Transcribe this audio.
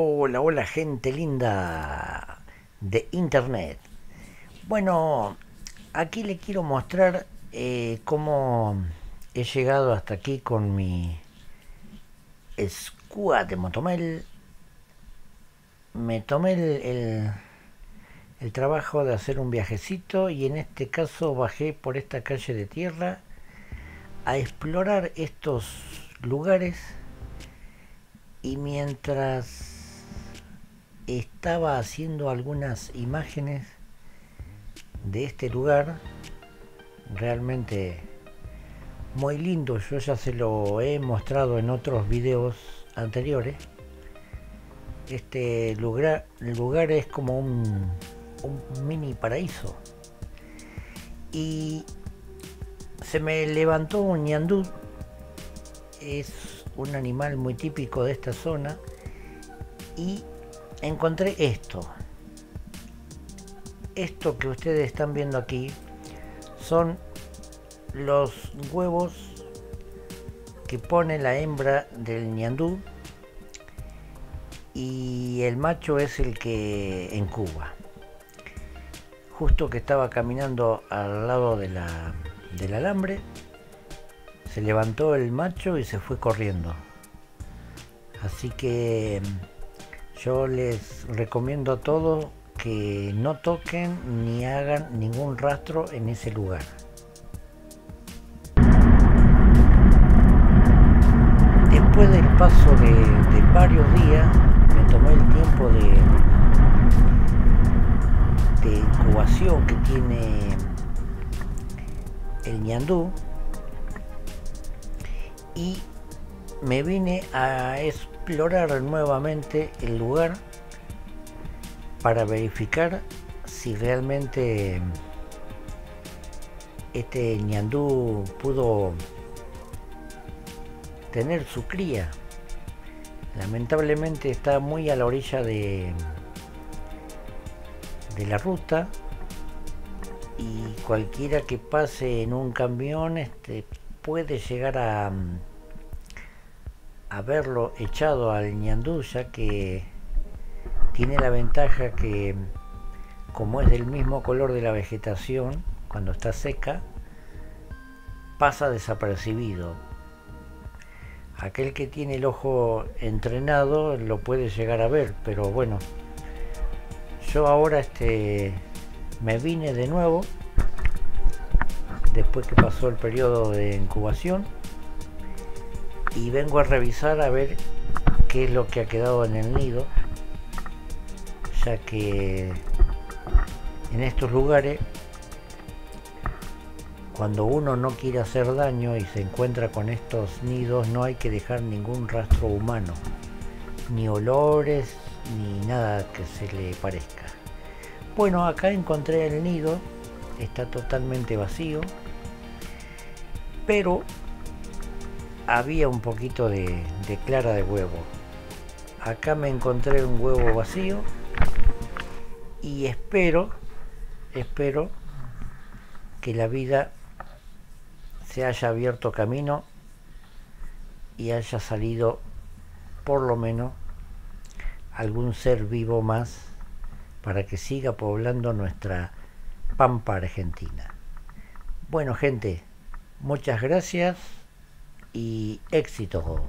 Hola, hola gente linda de internet. Bueno, aquí le quiero mostrar eh, cómo he llegado hasta aquí con mi squad de Motomel. Me tomé el, el trabajo de hacer un viajecito y en este caso bajé por esta calle de tierra a explorar estos lugares y mientras estaba haciendo algunas imágenes de este lugar realmente muy lindo. Yo ya se lo he mostrado en otros videos anteriores. Este lugar el lugar es como un, un mini paraíso. Y se me levantó un ñandú. Es un animal muy típico de esta zona. Y encontré esto. Esto que ustedes están viendo aquí son los huevos que pone la hembra del ñandú y el macho es el que en Cuba. Justo que estaba caminando al lado de la, del alambre, se levantó el macho y se fue corriendo. Así que yo les recomiendo a todos que no toquen ni hagan ningún rastro en ese lugar. Después del paso de, varios días, me tomé el tiempo de, de incubación que tiene el ñandú y me vine a explorar nuevamente el lugar para verificar si realmente este ñandú pudo tener su cría. Lamentablemente está muy a la orilla de, de la ruta y cualquiera que pase en un camión este, puede llegar a, haberlo echado al ñandú ya que tiene la ventaja que como es del mismo color de la vegetación cuando está seca pasa desapercibido. Aquel que tiene el ojo entrenado lo puede llegar a ver pero bueno yo ahora este me vine de nuevo después que pasó el periodo de incubación y vengo a revisar a ver qué es lo que ha quedado en el nido ya que en estos lugares cuando uno no quiere hacer daño y se encuentra con estos nidos no hay que dejar ningún rastro humano ni olores ni nada que se le parezca. Bueno acá encontré el nido está totalmente vacío pero había un poquito de, clara de huevo. Acá me encontré un huevo vacío y espero, espero que la vida se haya abierto camino y haya salido por lo menos algún ser vivo más para que siga poblando nuestra pampa argentina. Bueno gente, muchas gracias y éxito.